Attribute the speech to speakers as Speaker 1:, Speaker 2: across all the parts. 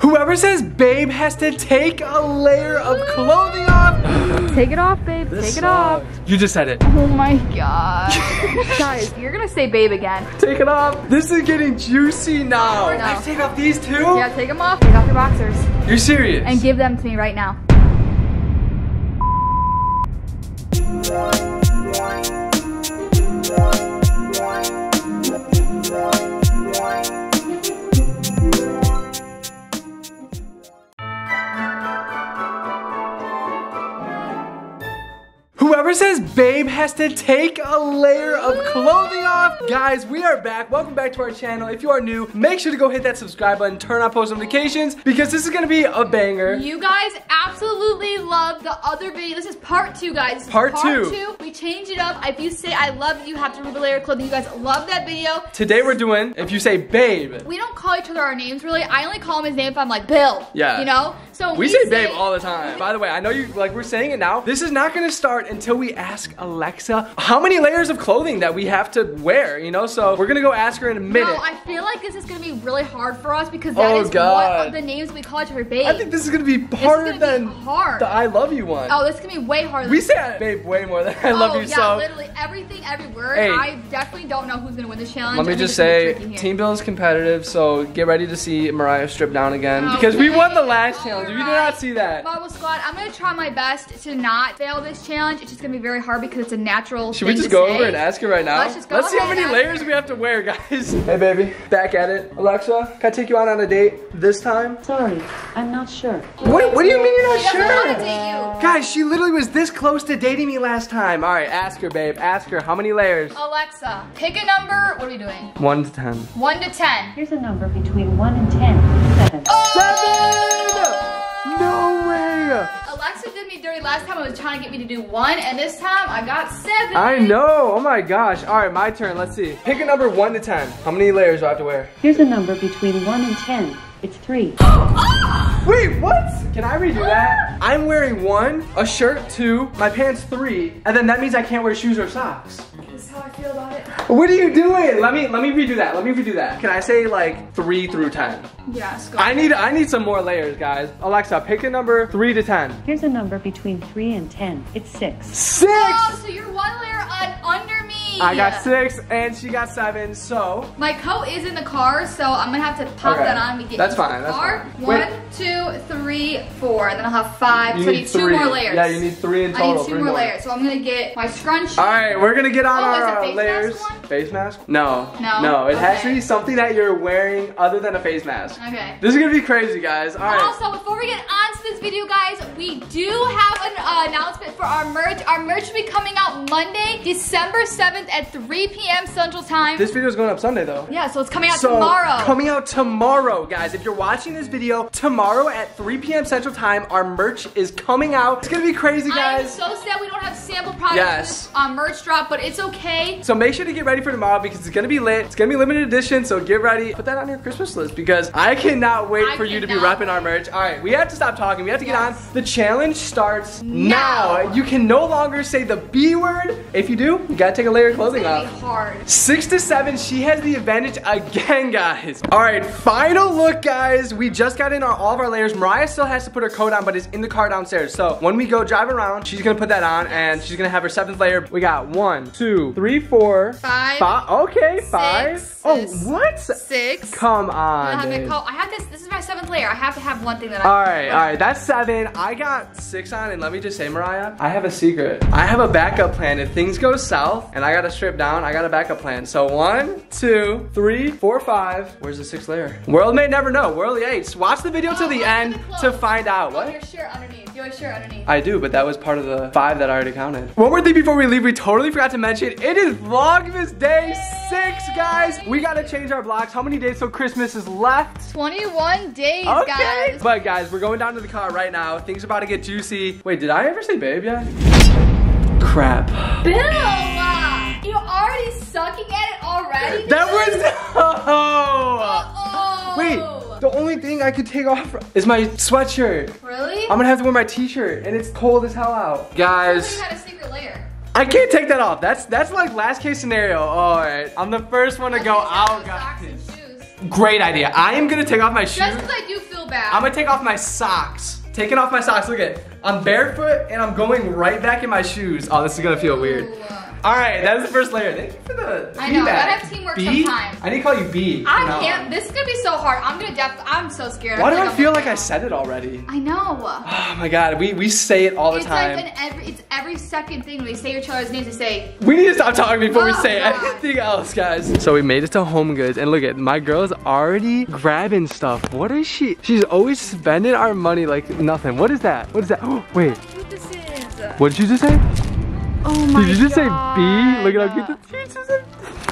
Speaker 1: Whoever says babe has to take a layer of clothing off.
Speaker 2: Take it off, babe.
Speaker 1: This
Speaker 2: Take it off.
Speaker 1: You just said it.
Speaker 2: Oh my god. Guys, you're gonna say babe again.
Speaker 1: Take it off. This is getting juicy now.
Speaker 2: No.
Speaker 1: I take off these too?
Speaker 2: Yeah, take them off. Take off your boxers.
Speaker 1: You're serious?
Speaker 2: And give them to me right now.
Speaker 1: Whoever says babe has to take a layer of clothing off. Guys, we are back. Welcome back to our channel. If you are new, make sure to go hit that subscribe button, turn on post notifications, because this is gonna be a banger.
Speaker 2: You guys absolutely love the other video. This is part two, guys. Is
Speaker 1: Part two.
Speaker 2: two. We changed it up. If you say I love you, you have to remove a layer of clothing. You guys love that video.
Speaker 1: Today we're doing, if you say babe,
Speaker 2: We don't call each other our names really. I only call him his name if I'm like Bill.
Speaker 1: Yeah.
Speaker 2: You know? So
Speaker 1: we say babe all the time. By the way, I know you, like we're saying it now. This is not gonna start until we ask Alexa how many layers of clothing that we have to wear, you know? So we're gonna go ask her in a minute.
Speaker 2: No, I feel like this is gonna be really hard for us because that
Speaker 1: Oh,
Speaker 2: is
Speaker 1: God.
Speaker 2: one of the names we call each other babe.
Speaker 1: I think this is gonna be harder
Speaker 2: gonna be
Speaker 1: than
Speaker 2: hard.
Speaker 1: the I love you one.
Speaker 2: Oh, this is gonna be way harder.
Speaker 1: we say babe way more than I love
Speaker 2: oh,
Speaker 1: you
Speaker 2: yeah,
Speaker 1: so.
Speaker 2: literally everything, every word.
Speaker 1: Hey.
Speaker 2: I definitely don't know who's gonna win this challenge.
Speaker 1: Let me just
Speaker 2: be
Speaker 1: say. Team Bill is competitive, so get ready to see Mariah strip down again oh, because we won the last challenge. If you did not see that,
Speaker 2: Marble Squad, I'm gonna try my best to not fail this challenge. It's just gonna be very hard because it's a natural.
Speaker 1: should we just
Speaker 2: to
Speaker 1: go
Speaker 2: say.
Speaker 1: over and ask her right now?
Speaker 2: Let's just go
Speaker 1: Let's see how many layers
Speaker 2: her.
Speaker 1: we have to wear, guys. Hey, baby, back at it. Alexa, can I take you out on a date this time?
Speaker 3: Sorry, I'm not sure.
Speaker 1: What? What do you mean you're not
Speaker 2: She doesn't wanna
Speaker 1: sure?
Speaker 2: date you.
Speaker 1: Guys, she literally was this close to dating me last time. All right, ask her, babe. Ask her how many layers.
Speaker 2: Alexa, pick a number. What are we doing?
Speaker 1: One to ten.
Speaker 2: One to ten.
Speaker 3: Here's a number between 1 and 10. 7.
Speaker 1: Seven! No!
Speaker 2: Alexa did me dirty last time. I was trying to get me to do one, and this time I got seven.
Speaker 1: I know. Oh my gosh. All right, my turn. Let's see. Pick a number one to ten. How many layers do I have to wear?
Speaker 3: Here's a number between 1 and 10. It's 3.
Speaker 1: Wait, what? Can I redo that? I'm wearing one, a shirt, two, my pants, three, and then that means I can't wear shoes or socks.
Speaker 2: This is how I feel about it.
Speaker 1: What are you doing? Let me let me redo that. Let me redo that. Can I say like three through ten?
Speaker 2: Yes, go.
Speaker 1: I need I need some more layers, guys. Alexa, pick a number three to ten.
Speaker 3: Here's a number between 3 and 10. It's 6.
Speaker 1: Six.
Speaker 2: Oh, so you're one layer on under me.
Speaker 1: I got six, and she got seven. So
Speaker 2: My coat is in the car, so I'm gonna have to pop
Speaker 1: Okay.
Speaker 2: that on and we get
Speaker 1: That's fine,
Speaker 2: the
Speaker 1: that's
Speaker 2: car.
Speaker 1: fine.
Speaker 2: One,
Speaker 1: Wait.
Speaker 2: two, three, four, and then I'll have five.
Speaker 1: you
Speaker 2: so I
Speaker 1: need
Speaker 2: need two
Speaker 1: three.
Speaker 2: more layers.
Speaker 1: Yeah, you need three in total.
Speaker 2: I need two
Speaker 1: three
Speaker 2: more layers. So I'm gonna get my scrunchie.
Speaker 1: All right, we're gonna get on
Speaker 2: Oh,
Speaker 1: our
Speaker 2: face
Speaker 1: layers.
Speaker 2: mask one?
Speaker 1: Face mask? No.
Speaker 2: No?
Speaker 1: No, it has to be something that you're wearing other than a face mask.
Speaker 2: Okay.
Speaker 1: This is gonna be crazy, guys. All right.
Speaker 2: Also, before we get on to this video, guys, we do have an uh, announcement for our merch. Our merch will be coming out Monday, December 7th at 3 p.m. Central Time.
Speaker 1: This video is going up Sunday though.
Speaker 2: yeah, so it's coming out
Speaker 1: So,
Speaker 2: tomorrow.
Speaker 1: coming out tomorrow, guys. If you're watching this video tomorrow at 3 p.m. Central Time, our merch is coming out. It's gonna be crazy, guys.
Speaker 2: so sad we don't have sample products
Speaker 1: Yes.
Speaker 2: this uh, merch drop, but it's okay.
Speaker 1: So make sure to get ready for tomorrow because it's gonna be lit. It's gonna be limited edition, so get ready. Put that on your Christmas list because I cannot wait
Speaker 2: I
Speaker 1: for you to be repping our merch. All right, we have to stop talking. We have to get
Speaker 2: Yes.
Speaker 1: on. The challenge starts now.
Speaker 2: Now.
Speaker 1: You can no longer say the B word. If you do, you gotta take a layer of clothing off.
Speaker 2: hard.
Speaker 1: Six to seven, she has the advantage again, guys. All right, final look, guys. We just got in our, all of our layers. Mariah still has to put her coat on, but it's in the car downstairs. So when we go drive around, she's gonna put that on and she's gonna have her seventh layer. We got one, two, three, four,
Speaker 2: Five,
Speaker 1: five. Okay, five.
Speaker 2: six,
Speaker 1: Oh,
Speaker 2: six,
Speaker 1: what?
Speaker 2: Six.
Speaker 1: Come
Speaker 2: I
Speaker 1: on,
Speaker 2: have to
Speaker 1: babe.
Speaker 2: I have this. This is my seventh layer. I have to have one thing that I.
Speaker 1: All right, all right, that's seven. I got six on, and let me just say, Mariah, I have a secret. I have a backup plan. If things go south and I gotta strip down, I got a backup plan. So one, two, three, four, five. Where's the sixth layer? World may never know. World eight. Watch the video
Speaker 2: Oh,
Speaker 1: till the end to find out. What?
Speaker 2: your shirt underneath. You have a shirt underneath.
Speaker 1: I do, but that was part of the five that I already counted. One more thing before we leave, we totally forgot to mention, it is Vlogmas Day 6, guys. We gotta change our blocks. How many days till Christmas is left?
Speaker 2: 21 days,
Speaker 1: Okay.
Speaker 2: guys.
Speaker 1: But guys, we're going down to the car right now. Things about to get juicy. Wait, did I ever say babe yet? Crap.
Speaker 2: Bill, uh, you're already sucking at it already.
Speaker 1: That was oh.
Speaker 2: Oh.
Speaker 1: Wait, the only thing I could take off is my sweatshirt.
Speaker 2: Really?
Speaker 1: I'm gonna have to wear my t-shirt and it's cold as hell out.
Speaker 2: You
Speaker 1: Guys,
Speaker 2: had a secret layer.
Speaker 1: I can't take that off. That's that's like last case scenario. All right, I'm the first one to go out, guys. Great idea. I am gonna take off my shoes.
Speaker 2: Just because I do feel bad.
Speaker 1: I'm gonna take off my socks. Taking off my socks, look at it. I'm barefoot and I'm going right back in my shoes. Oh, this is gonna feel weird. All right, that is the first layer. Thank you for the
Speaker 2: I know, I gotta have teamwork
Speaker 1: B?
Speaker 2: sometimes.
Speaker 1: I need to call you B.
Speaker 2: I
Speaker 1: now
Speaker 2: can't. This is gonna be so hard. I'm gonna def. I'm so scared.
Speaker 1: Why do I feel like I said it already?
Speaker 2: I know.
Speaker 1: Oh my god, we, we say it all the
Speaker 2: it's
Speaker 1: time.
Speaker 2: like every. It's every second thing when they say each other's names. They say.
Speaker 1: We need to stop talking before we
Speaker 2: Oh,
Speaker 1: say
Speaker 2: God.
Speaker 1: anything else, guys. So we made it to Home Goods, and look at my girl's already grabbing stuff. What is she? She's always spending our money like nothing. What is that? What is that? Oh, wait,
Speaker 2: What this is?
Speaker 1: what did you just say?
Speaker 2: Oh my
Speaker 1: Did you just say B? Look at how cute this. She just said-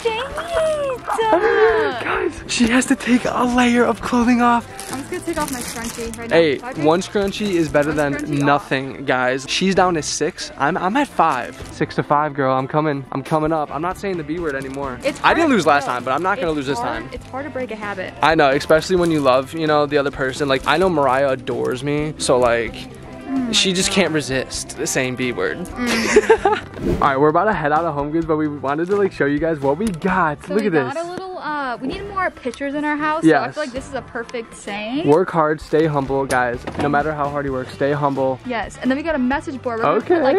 Speaker 2: Dang it!
Speaker 1: Guys, she has to take a layer of clothing off.
Speaker 2: I'm just gonna take off my scrunchie right now.
Speaker 1: Hey,
Speaker 2: Should
Speaker 1: one scrunchie is better
Speaker 2: One
Speaker 1: than
Speaker 2: scrunchie off.
Speaker 1: nothing, guys. She's down to six. I'm I'm at five. Six to five, girl. I'm coming. I'm coming up. I'm not saying the B word anymore.
Speaker 2: It's
Speaker 1: I didn't lose last time, but I'm not gonna
Speaker 2: it's
Speaker 1: lose this time.
Speaker 2: It's hard to break a habit.
Speaker 1: I know, especially when you love, you know, the other person. Like I know Mariah adores me, so like Mm. she just can't resist the same B word. Mm. All right, we're about to head out of Home Goods, but we wanted to like show you guys what we got.
Speaker 2: So
Speaker 1: Look
Speaker 2: we
Speaker 1: at
Speaker 2: got
Speaker 1: this.
Speaker 2: Uh, we need more pictures in our house. So I feel like this is a perfect saying.
Speaker 1: Work hard, stay humble, guys. No matter how hard you work, stay humble.
Speaker 2: Yes, and then we got a message board. We're
Speaker 1: Okay.
Speaker 2: put, like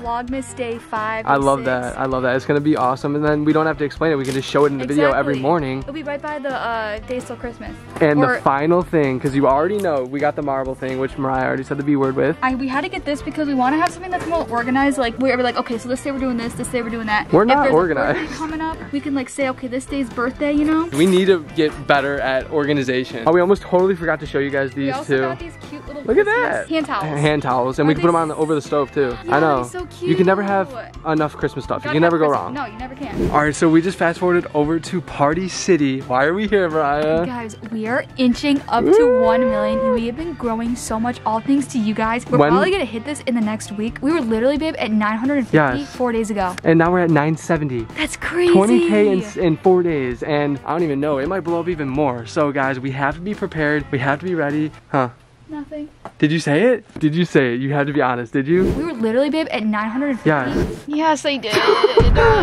Speaker 2: Vlogmas Day Five.
Speaker 1: I love
Speaker 2: six.
Speaker 1: that. I love that. It's gonna be awesome, and then we don't have to explain it. We can just show it in the video every morning.
Speaker 2: It'll be right by the uh, days till Christmas.
Speaker 1: And
Speaker 2: Or-
Speaker 1: the final thing, because you already know, we got the marble thing, which Mariah already said the B word with.
Speaker 2: I, we had to get this because we want to have something that's more organized. Like we're like, okay, so this day we're doing this, this day we're doing that.
Speaker 1: We're not organized.
Speaker 2: coming up, we can like say, okay, this day's birthday, you know.
Speaker 1: We need to get better at organization. Oh, we almost totally forgot to show you guys
Speaker 2: We
Speaker 1: these
Speaker 2: also
Speaker 1: two.
Speaker 2: got these cute little
Speaker 1: Look at that.
Speaker 2: hand towels.
Speaker 1: Hand towels, and we can put them on the, over the stove too.
Speaker 2: Yeah,
Speaker 1: I know.
Speaker 2: they're so
Speaker 1: You can never have enough Christmas stuff. You
Speaker 2: Gotta
Speaker 1: can never
Speaker 2: have
Speaker 1: go
Speaker 2: Christmas-
Speaker 1: wrong.
Speaker 2: No, you never can.
Speaker 1: All right, so we just fast forwarded over to Party City. Why are we here, Mariah?
Speaker 2: Guys, we are inching up to 1 million and we have been growing so much, all thanks to you guys. We're
Speaker 1: When-
Speaker 2: probably gonna hit this in the next week. We were literally, babe, at 950
Speaker 1: Yes.
Speaker 2: four days ago.
Speaker 1: And now we're at 970.
Speaker 2: That's crazy.
Speaker 1: 20k in, in four days, and I don't even know. It might blow up even more. So, guys, we have to be prepared. We have to be ready. Huh?
Speaker 2: Nothing.
Speaker 1: Did you say it? Did you say it? You had to be honest. Did you?
Speaker 2: We were literally, babe, at 950.
Speaker 1: Yes.
Speaker 2: Yes, I did.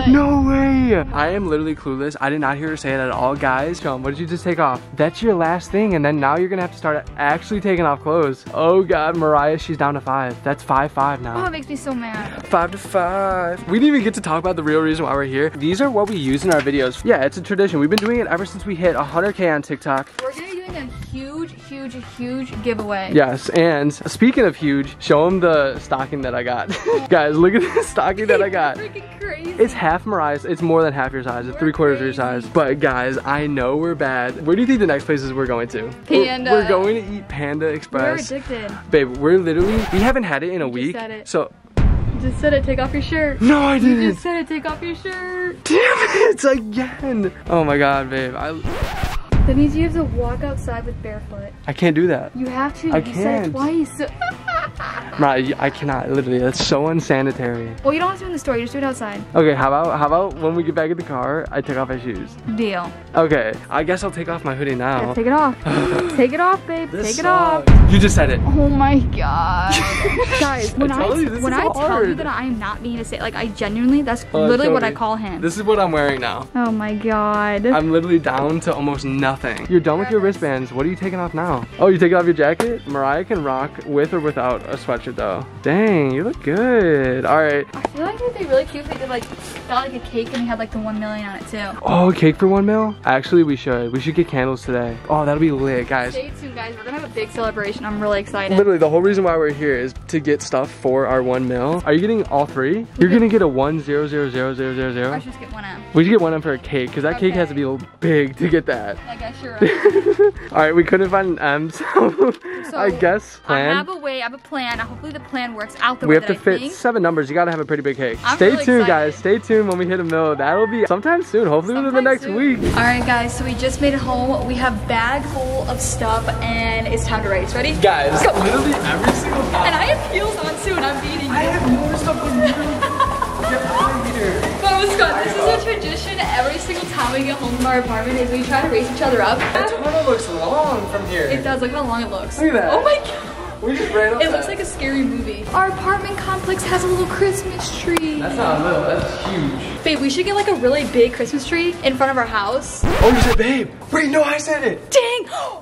Speaker 1: No way! I am literally clueless. I did not hear her say it at all, guys. Come, what did you just take off? That's your last thing, and then now you're gonna have to start actually taking off clothes. Oh God, Mariah, she's down to five. That's five five now.
Speaker 2: Oh, it makes me so mad.
Speaker 1: Five to five. We didn't even get to talk about the real reason why we're here. These are what we use in our videos. Yeah, it's a tradition. We've been doing it ever since we hit 100k on TikTok.
Speaker 2: We're doing a huge, huge, huge giveaway.
Speaker 1: Yes, and speaking of huge, show them the stocking that I got. Guys, look at this stocking that I got.
Speaker 2: Crazy.
Speaker 1: It's half Mariah's. It's more than half your size. It's
Speaker 2: We're
Speaker 1: three quarters of your size. But guys, I know we're bad. Where do you think the next places we're going to? We're-
Speaker 2: Panda.
Speaker 1: We're, going to eat Panda Express.
Speaker 2: We're addicted.
Speaker 1: Babe, we're literally we haven't had it in a
Speaker 2: You just
Speaker 1: week.
Speaker 2: said it.
Speaker 1: So
Speaker 2: You just said it. Take off your shirt.
Speaker 1: no, I didn't.
Speaker 2: just said it. Take off your shirt.
Speaker 1: Damn it again. Oh my god, babe. I
Speaker 2: That means you have to walk outside with barefoot.
Speaker 1: I can't do that.
Speaker 2: You have to.
Speaker 1: I
Speaker 2: you said it
Speaker 1: can't.
Speaker 2: twice.
Speaker 1: Mariah, I cannot. Literally, that's so unsanitary.
Speaker 2: well, you don't have to do it in the store. You just do it outside.
Speaker 1: Okay, how about how about when we get back in the car, I take off my shoes.
Speaker 2: Deal.
Speaker 1: Okay, I guess I'll take off my hoodie now.
Speaker 2: Yeah, take it off. take it off, babe.
Speaker 1: This
Speaker 2: take it off.
Speaker 1: You just said it.
Speaker 2: Oh my god. Guys, when I,
Speaker 1: told you, this
Speaker 2: when
Speaker 1: is
Speaker 2: I tell you that I am not being a say like I genuinely that's
Speaker 1: Oh,
Speaker 2: literally what I call him.
Speaker 1: This is what I'm wearing now.
Speaker 2: oh my god.
Speaker 1: I'm literally down to almost nothing. You're done with your wristbands. What are you taking off now? Oh, you taking off your jacket? Mariah can rock with or without a sweatshirt though. Dang, you look good. All right.
Speaker 2: I feel like it would be really cute if we did like got like a cake and we had like the one million on it too.
Speaker 1: Oh, cake for one mil? Actually, we should. We should get candles today. Oh, that'll be lit, guys.
Speaker 2: Stay tuned guys, we're gonna have a big celebration. I'm really excited.
Speaker 1: Literally, the whole reason why we're here is to get stuff for our one mil. Are you getting all three? You're gonna get a one zero zero zero zero zero
Speaker 2: I
Speaker 1: zero.
Speaker 2: should just get one out.
Speaker 1: We should get one them for a cake because that cake has to be a little big to get that.
Speaker 2: I guess you're right.
Speaker 1: all right, we couldn't find an M, so,
Speaker 2: So,
Speaker 1: I guess
Speaker 2: I have a way, I have a plan. Hopefully the plan works out the
Speaker 1: we
Speaker 2: way
Speaker 1: have to
Speaker 2: I
Speaker 1: fit
Speaker 2: think.
Speaker 1: seven numbers. You gotta have a pretty big cake.
Speaker 2: I'm
Speaker 1: Stay
Speaker 2: really
Speaker 1: tuned,
Speaker 2: excited.
Speaker 1: guys. Stay tuned when we hit a mill. That'll be sometime soon. Hopefully within the next
Speaker 2: soon.
Speaker 1: week.
Speaker 2: All right, guys. So we just made it home. We have bag full of stuff, and it's time to race. Ready?
Speaker 1: Guys,
Speaker 2: Let's go.
Speaker 1: literally every single time.
Speaker 2: And I have heels on too, and I'm beating you.
Speaker 1: I have more stuff than you. Get out of here.
Speaker 2: This is a tradition. Every single time we get home from our apartment, is we try to race each other up.
Speaker 1: The tunnel looks long from here.
Speaker 2: It does. Look how long it looks.
Speaker 1: Look at that.
Speaker 2: Oh my god.
Speaker 1: We just ran up
Speaker 2: It looks like a scary movie. Our apartment complex has a little Christmas tree.
Speaker 1: That's not a little, that's huge.
Speaker 2: Babe, we should get like a really big Christmas tree in front of our house.
Speaker 1: Oh, you said babe. Wait, no, I said it.
Speaker 2: Dang!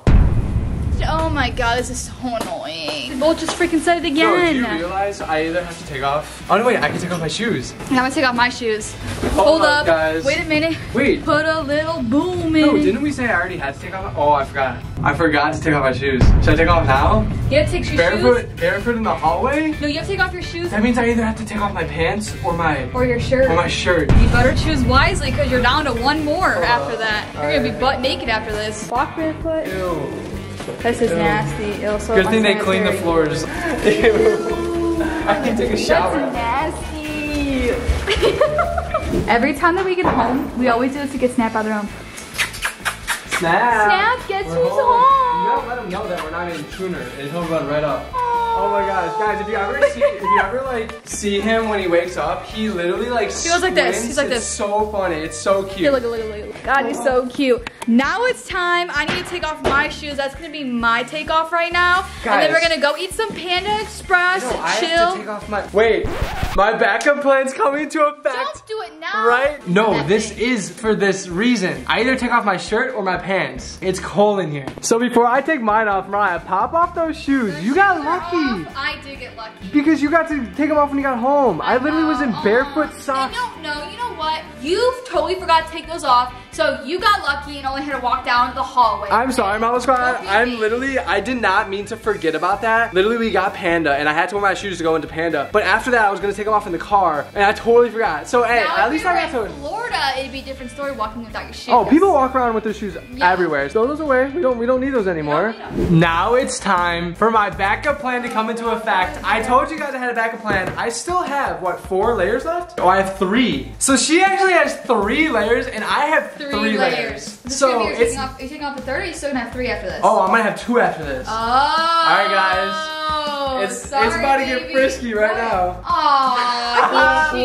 Speaker 2: Oh my god, this is so annoying. Bolt just freaking said it
Speaker 1: Bro, do
Speaker 2: again.
Speaker 1: you realize I either have to take off? Oh no, wait, I can take off my shoes.
Speaker 2: And I'm gonna take off my shoes. Hold
Speaker 1: up,
Speaker 2: up.
Speaker 1: guys.
Speaker 2: Wait a minute.
Speaker 1: Wait.
Speaker 2: Put a little boom in
Speaker 1: No, didn't we say I already had to take off? Oh, I forgot. I forgot to take off my shoes. Should I take off now?
Speaker 2: You have to take your
Speaker 1: Barefoot,
Speaker 2: shoes.
Speaker 1: barefoot in the hallway?
Speaker 2: No, you have to take off your shoes
Speaker 1: That means I either have to take off my pants or my
Speaker 2: or your shirt.
Speaker 1: or my shirt.
Speaker 2: You better choose wisely because you're down to one more after that. You're gonna be butt naked after this. Walk barefoot.
Speaker 1: Ew.
Speaker 2: This is
Speaker 1: Ew.
Speaker 2: nasty. Ew, so
Speaker 1: Good thing they
Speaker 2: unsanitary.
Speaker 1: clean the floors. Ew. I can take a shower.
Speaker 2: That's nasty. Every time that we get home, we always do this to get Snap out of the room.
Speaker 1: Snap.
Speaker 2: Snap,
Speaker 1: We're
Speaker 2: who's
Speaker 1: home.
Speaker 2: home?
Speaker 1: You gotta let him know that we're not in tuner, and he'll run right up. Oh my gosh, guys! If you ever see, if you ever like see him when he wakes up, he literally like
Speaker 2: He goes like this. He's like
Speaker 1: It's
Speaker 2: this.
Speaker 1: so funny. It's so cute.
Speaker 2: Here, look, look, look, look. God, you're so cute. Now it's time. I need to take off my shoes. That's gonna be my takeoff right now. And then we're gonna go eat some Panda Express,
Speaker 1: no, I have to
Speaker 2: chill.
Speaker 1: take off my. Wait, my backup plan's coming to effect.
Speaker 2: Don't do it now.
Speaker 1: Right? No,
Speaker 2: That's
Speaker 1: this is for this reason. I either take off my shirt or my pants. It's cold in here. So before I take mine off, Mariah, pop off those shoes. You got
Speaker 2: Shoes are
Speaker 1: lucky.
Speaker 2: off. I did get lucky.
Speaker 1: Because you got to take them off when you got home. I literally was in
Speaker 2: know.
Speaker 1: barefoot
Speaker 2: Aw.
Speaker 1: socks.
Speaker 2: And no, no, you know what? You've totally forgot to take those off, so you got lucky and only had to walk down the hallway.
Speaker 1: I'm sorry, Mama Squad.
Speaker 2: Don't
Speaker 1: I'm literally, I did not mean to forget about that. Literally, we got Panda, and I had to wear my shoes to go into Panda. But after that, I was gonna take them off in the car, and I totally forgot. So, hey,
Speaker 2: Now,
Speaker 1: at
Speaker 2: if
Speaker 1: least
Speaker 2: we
Speaker 1: I got to.
Speaker 2: Florida, it'd be a different story walking without your oh, shoes.
Speaker 1: Oh, people walk around with their shoes
Speaker 2: Yeah.
Speaker 1: everywhere. Throw those away. We don't we don't need those anymore.
Speaker 2: need
Speaker 1: Now it's time for my backup plan to come into effect. I told you guys I had a backup plan. I still have what four layers left? Oh, I have three. So she actually has three layers, and I have
Speaker 2: Three,
Speaker 1: three,
Speaker 2: layers. This
Speaker 1: So
Speaker 2: gonna be, you're,
Speaker 1: it's
Speaker 2: taking off, you're taking off the third, or you're still gonna have three after this?
Speaker 1: oh, I'm gonna have two after this.
Speaker 2: Oh.
Speaker 1: Alright, guys. It's- it's
Speaker 2: sorry,
Speaker 1: about to get frisky right now.
Speaker 2: Aw, he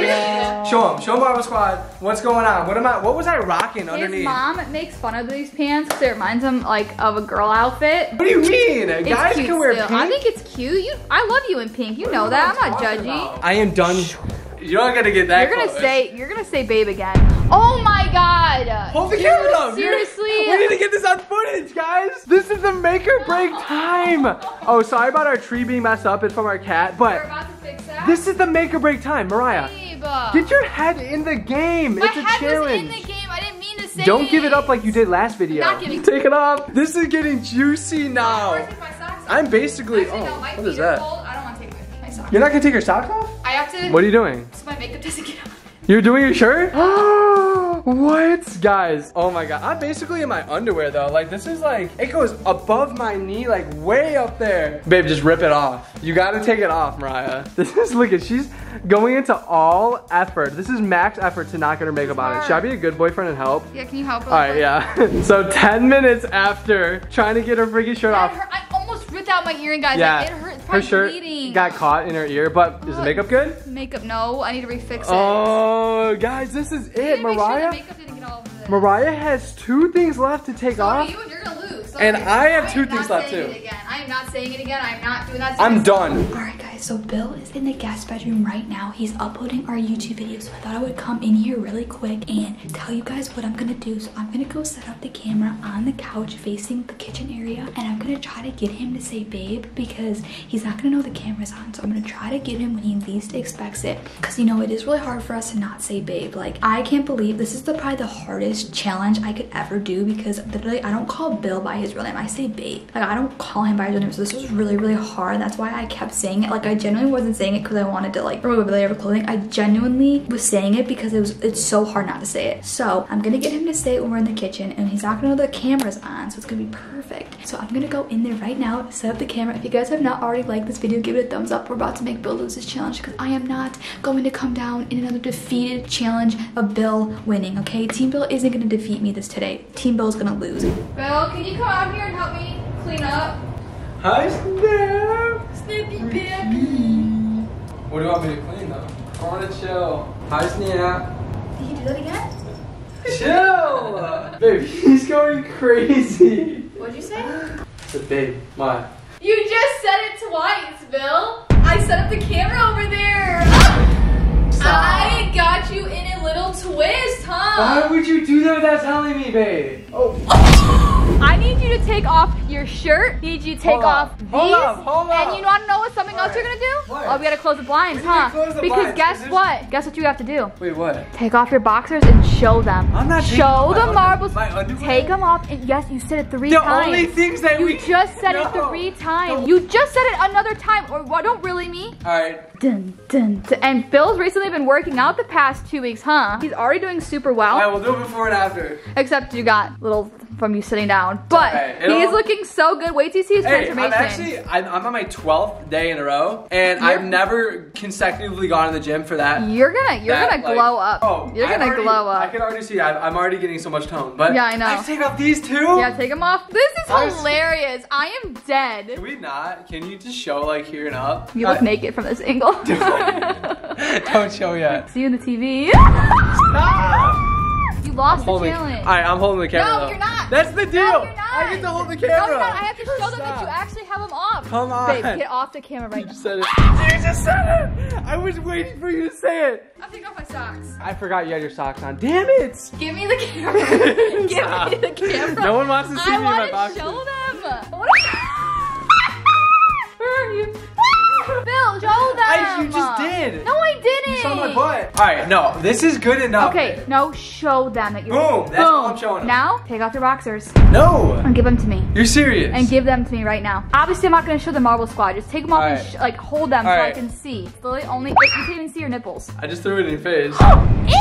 Speaker 2: cheated.
Speaker 1: Show them, show Marble Squad what's going on. What am I? What was I rocking
Speaker 2: His
Speaker 1: underneath?
Speaker 2: mom makes fun of these pants because it reminds him like of a girl outfit.
Speaker 1: What do you mean?
Speaker 2: It's
Speaker 1: Guys
Speaker 2: cute
Speaker 1: can wear
Speaker 2: still.
Speaker 1: pink.
Speaker 2: I think it's cute. You, I love you in pink. You know that. I'm not judgy.
Speaker 1: I am done. You're not gonna get that.
Speaker 2: You're gonna
Speaker 1: close.
Speaker 2: say you're gonna say babe again. Oh my god.
Speaker 1: Hold the
Speaker 2: Dude,
Speaker 1: camera up. You're-
Speaker 2: Seriously.
Speaker 1: We need to get this on footage, guys. This is the make or break time. Oh, sorry about our tree being messed up. It's from our cat,
Speaker 2: We're
Speaker 1: but
Speaker 2: about to fix that.
Speaker 1: this is the make or break time, Mariah.
Speaker 2: Babe.
Speaker 1: Get your head in the game.
Speaker 2: My
Speaker 1: it's a
Speaker 2: head
Speaker 1: challenge.
Speaker 2: was in the game. I didn't mean to say
Speaker 1: Don't give it up like you did last video.
Speaker 2: Not giving-
Speaker 1: Take it off. This is getting juicy now.
Speaker 2: my socks at?
Speaker 1: I'm basically.
Speaker 2: Actually,
Speaker 1: Oh,
Speaker 2: my
Speaker 1: what
Speaker 2: feet
Speaker 1: is
Speaker 2: are
Speaker 1: that?
Speaker 2: I don't want to take my, my socks.
Speaker 1: You're not gonna take your socks off?
Speaker 2: I have to.
Speaker 1: What are you doing?
Speaker 2: So my makeup doesn't get on.
Speaker 1: You're doing your shirt? what? Guys, oh my god. I'm basically in my underwear though. Like this is like, it goes above my knee, like way up there. Babe, just rip it off. You gotta take it off, Mariah. This is, look at, she's going into all effort. This is max effort to not get her makeup on it. Should I be a good boyfriend and help?
Speaker 2: Yeah, can you help?
Speaker 1: All right, yeah. so 10 minutes after trying to get her freaking shirt
Speaker 2: That
Speaker 1: off.
Speaker 2: hurt. I almost ripped out my earring, guys.
Speaker 1: Yeah,
Speaker 2: Like, it hurt. It's
Speaker 1: her shirt
Speaker 2: bleeding.
Speaker 1: got caught in her ear, but is the makeup good?
Speaker 2: Makeup, no. I need to refix it.
Speaker 1: Oh, guys, this is it,
Speaker 2: sure
Speaker 1: Mariah.
Speaker 2: makeup didn't get all over this.
Speaker 1: Mariah has two things left to take
Speaker 2: So
Speaker 1: off.
Speaker 2: you and lose. So
Speaker 1: And I have two things left, too.
Speaker 2: It again. I am not saying it again. I'm not doing that.
Speaker 1: I'm done.
Speaker 2: Alright guys, so Bill is in the guest bedroom right now. He's uploading our YouTube video. So I thought I would come in here really quick and tell you guys what I'm gonna do. So I'm gonna go set up the camera on the couch facing the kitchen area and I'm gonna try to get him to say babe because he's not gonna know the camera's on. So I'm gonna try to get him when he least expects it. Cause you know, it is really hard for us to not say babe. Like I can't believe this is the probably the hardest challenge I could ever do because literally I don't call Bill by his real name. I say babe. Like I don't call him by his So this was really, really hard. That's why I kept saying it. Like I genuinely wasn't saying it because I wanted to like remove a layer of clothing. I genuinely was saying it because it was it's so hard not to say it. So I'm gonna get him to say it when we're in the kitchen and he's not gonna know the camera's on, so it's gonna be perfect. So I'm gonna go in there right now, set up the camera. If you guys have not already liked this video, give it a thumbs up. We're about to make Bill lose this challenge because I am not going to come down in another defeated challenge of Bill winning, okay? Team Bill isn't gonna defeat me this today. Team Bill's gonna lose. Bill, can you come out here and help me clean up?
Speaker 1: Hi, Snap.
Speaker 2: Snippy Pappy.
Speaker 1: What do you want me to clean though? I want to chill. Hi, Snap.
Speaker 2: Did you do that again?
Speaker 1: Chill. babe, he's going crazy.
Speaker 2: What'd you say?
Speaker 1: I said, babe, my.
Speaker 2: You just said it twice, Bill. I set up the camera over there. I got you in a little twist, huh?
Speaker 1: Why would you do that without telling me, babe? Oh,
Speaker 2: I need you to take off your shirt. Need you to take
Speaker 1: Hold
Speaker 2: off
Speaker 1: up,
Speaker 2: these.
Speaker 1: hold up, hold
Speaker 2: And you want to know what something else
Speaker 1: What?
Speaker 2: you're gonna do?
Speaker 1: What?
Speaker 2: Oh, we gotta close the blinds,
Speaker 1: We
Speaker 2: huh?
Speaker 1: close the
Speaker 2: because
Speaker 1: blinds,
Speaker 2: guess
Speaker 1: 'cause there's-
Speaker 2: what? Guess what you have to do?
Speaker 1: wait, what?
Speaker 2: Take off your boxers and show them.
Speaker 1: I'm not taking
Speaker 2: Show
Speaker 1: off
Speaker 2: the marbles.
Speaker 1: my underwear?
Speaker 2: Take them off. And yes, you said it three
Speaker 1: The
Speaker 2: times.
Speaker 1: The only things that
Speaker 2: you
Speaker 1: we
Speaker 2: just said it three times.
Speaker 1: No.
Speaker 2: You just said it another time. Or what? Don't really me.
Speaker 1: All right.
Speaker 2: Dun, dun, dun. And Bill's recently been working out the past two weeks, huh? He's already doing super well.
Speaker 1: I will do it before and after.
Speaker 2: Except you got little from you sitting down. But
Speaker 1: Okay,
Speaker 2: he's looking so good. Wait till you see his
Speaker 1: Hey, I'm
Speaker 2: transformation.
Speaker 1: actually I'm, I'm on my 12th day in a row, and
Speaker 2: You're-
Speaker 1: I've never consecutively gone to the gym for that.
Speaker 2: You're gonna, you're
Speaker 1: that,
Speaker 2: gonna
Speaker 1: like-
Speaker 2: glow up.
Speaker 1: Oh,
Speaker 2: you're gonna
Speaker 1: already-
Speaker 2: glow up.
Speaker 1: I can already see I, I'm already getting so much tone. But
Speaker 2: Yeah, I know.
Speaker 1: I have to take off these two.
Speaker 2: Yeah, take them off. This is
Speaker 1: I
Speaker 2: hilarious. I am dead.
Speaker 1: Can we not? Can you just show like here and up?
Speaker 2: You look
Speaker 1: Uh,
Speaker 2: naked from this angle.
Speaker 1: Don't show yet.
Speaker 2: See you in the TV.
Speaker 1: Ah!
Speaker 2: you lost the challenge.
Speaker 1: right, I'm holding the camera.
Speaker 2: No,
Speaker 1: though.
Speaker 2: you're not.
Speaker 1: That's the deal.
Speaker 2: No, you're not.
Speaker 1: I get to hold the
Speaker 2: No,
Speaker 1: camera.
Speaker 2: you're not. I have to show them that you actually have them off.
Speaker 1: Come on.
Speaker 2: Babe, get off the camera right
Speaker 1: You
Speaker 2: now.
Speaker 1: just said it. You just said it. I was waiting for you to say it.
Speaker 2: I'm taking off my socks.
Speaker 1: I forgot you had your socks on. Damn it.
Speaker 2: Give me the camera.
Speaker 1: Stop.
Speaker 2: Give me the camera.
Speaker 1: No one wants to see
Speaker 2: I
Speaker 1: me in my
Speaker 2: want to show them. You
Speaker 1: just did.
Speaker 2: No, I didn't.
Speaker 1: You saw my butt. All right, no, this is good enough.
Speaker 2: Okay, no, show them that you're.
Speaker 1: Boom, that's all I'm showing them.
Speaker 2: Now, take off your boxers
Speaker 1: No.
Speaker 2: and give them to me.
Speaker 1: You're serious.
Speaker 2: And give them to me right now. Obviously, I'm not gonna show the marble squad. Just take them off and like hold them so I can see. It's literally only you can't even see your nipples.
Speaker 1: I just threw it in your face.
Speaker 2: Ew!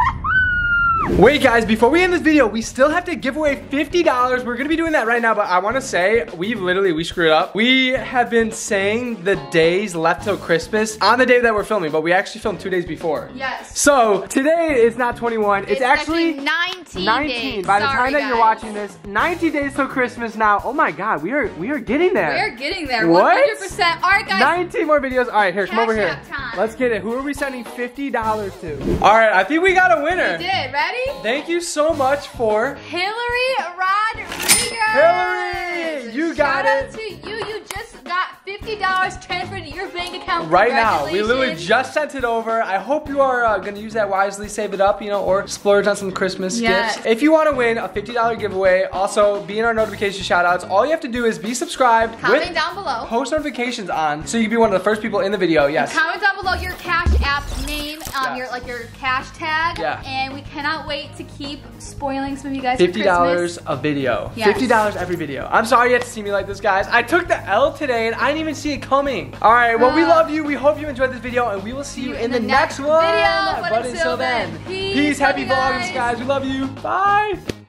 Speaker 1: Wait guys, before we end this video, we still have to give away $50. We're gonna be doing that right now, but I wanna say, we literally, we screwed up. We have been saying the days left till Christmas on the day that we're filming, but we actually filmed two days before.
Speaker 2: Yes.
Speaker 1: So, today is not 21, it's, actually
Speaker 2: 19,
Speaker 1: 19.
Speaker 2: days.
Speaker 1: By the
Speaker 2: Sorry,
Speaker 1: time that you're watching this, 90 days till Christmas now. Oh my god, we are we are getting there.
Speaker 2: We're getting there.
Speaker 1: What?
Speaker 2: 100%. All right, guys.
Speaker 1: 19 more videos. All right, here, come over here.
Speaker 2: Time.
Speaker 1: Let's get it. Who are we sending $50 to? All right, I think we got a winner.
Speaker 2: We did. Ready?
Speaker 1: Thank you so much for
Speaker 2: Hillary Rodriguez.
Speaker 1: Hillary, you got
Speaker 2: Shout out
Speaker 1: it.
Speaker 2: to you. You just got $50 transferred to your bank account.
Speaker 1: right now. We literally just sent it over. I hope you are uh, going to use that wisely, save it up, you know, or splurge on some Christmas
Speaker 2: Yes.
Speaker 1: gifts. If you want to win a $50 giveaway, also be in our notification shoutouts. All you have to do is be subscribed
Speaker 2: Comment down below.
Speaker 1: post notifications on so you can be one of the first people in the video. Yes.
Speaker 2: Comment down below your Cash App um,
Speaker 1: Yes.
Speaker 2: your like your cash tag,
Speaker 1: Yeah.
Speaker 2: and we cannot wait to keep spoiling some of you guys.
Speaker 1: Fifty dollars a video.
Speaker 2: Yes.
Speaker 1: Fifty dollars every video. I'm sorry you have to see me like this, guys. I took the L today and I didn't even see it coming. All right. Well, we
Speaker 2: Uh,
Speaker 1: love you. We hope you enjoyed this video, and we will see you in, the, next, one.
Speaker 2: video. But until then, peace.
Speaker 1: Peace. Happy
Speaker 2: you
Speaker 1: vlogging,
Speaker 2: guys.
Speaker 1: guys. We love you. Bye.